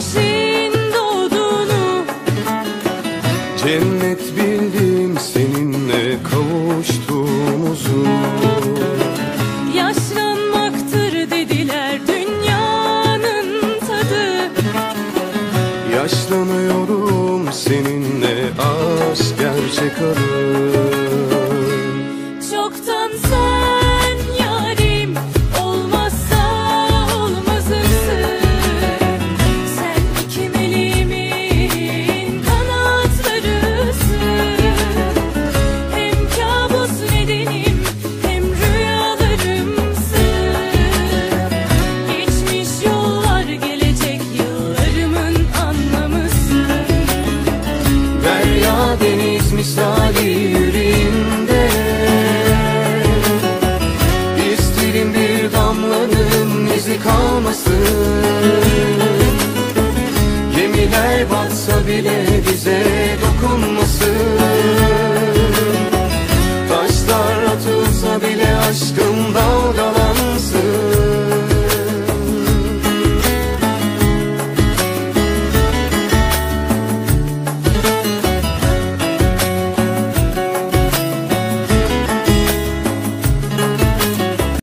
güneşin doğduğunu. Cennet bildim seninle kavuştuğumuzu. Yaşlanmaktır dediler dünyanın tadı. Yaşlanıyorum seninle az gerçek adı. Çoktan sen deniz misali yüreğimde. İsterim bir damlanın izi kalmasın. Gemiler batsa bile bize dokunmasın. Taşlar atılsa bile aşkımdan